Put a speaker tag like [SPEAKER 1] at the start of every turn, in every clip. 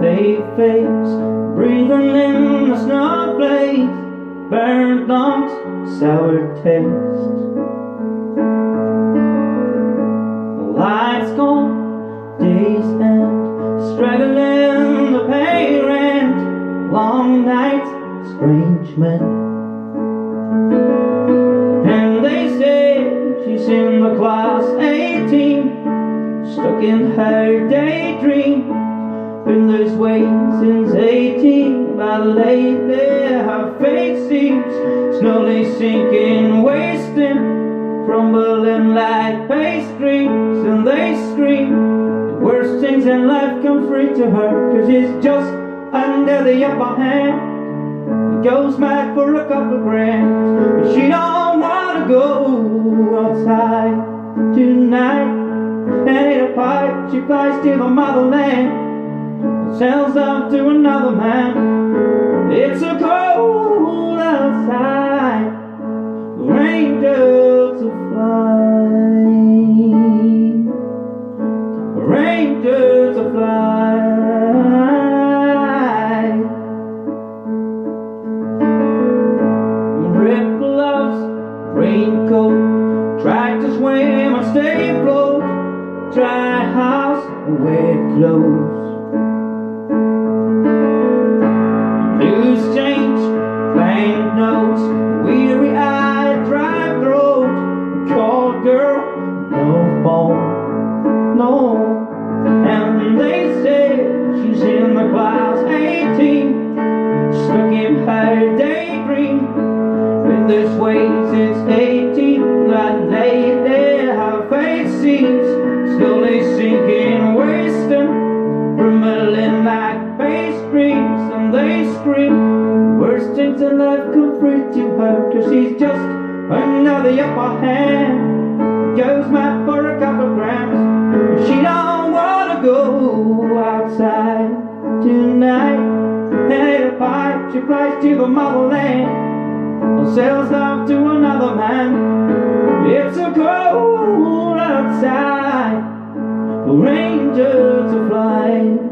[SPEAKER 1] Pale face, breathing in the snowflakes, burnt lungs, sour taste. Lights gone, days end, struggling to pay rent, long nights, strange men. And they say she's in the class A-Team, stuck in her daydream. Been this way since 18, but lately her face seems. Slowly sinking, wasting crumbling like pastries and they scream the worst things in life come free to her cause she's just under the upper hand. Goes mad for a couple grand. But she don't wanna go outside tonight. And in a pipe she flies to the motherland sells out to another man it's so cold outside Rangers to fly. Rangers are flying. Red gloves, raincoat, tried to swim and stay afloat. Dry house, wet clothes. They scream. Worst things in life to her, cause she's just another the upper hand. Goes mad for a couple grams, she don't wanna go outside tonight. In a pipe, she flies to the motherland, or sells off to another man. It's so cold outside for angels to fly.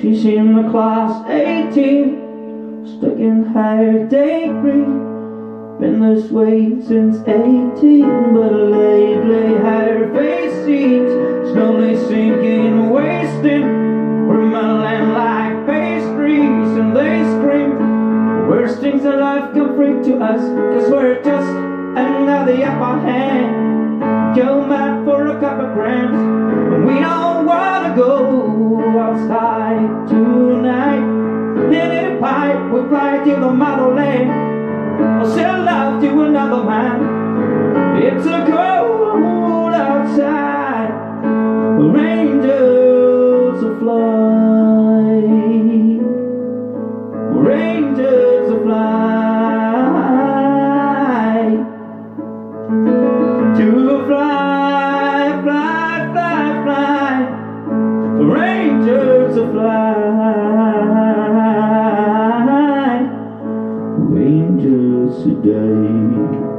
[SPEAKER 1] She's in the class A-Team, stuck in higher daydream. Been this way since 18, but lately her face seems slowly sinking, wasting, rumbling like pastries, and they scream. The worst things in life come free to us, cause we're just another the upper hand. Go mad for a couple grams, and we don't wanna go fly to the motherland, or sell love to another man. It's a cold outside, for angels to fly, for angels to fly, to fly, fly, fly, fly, for angels to fly, angels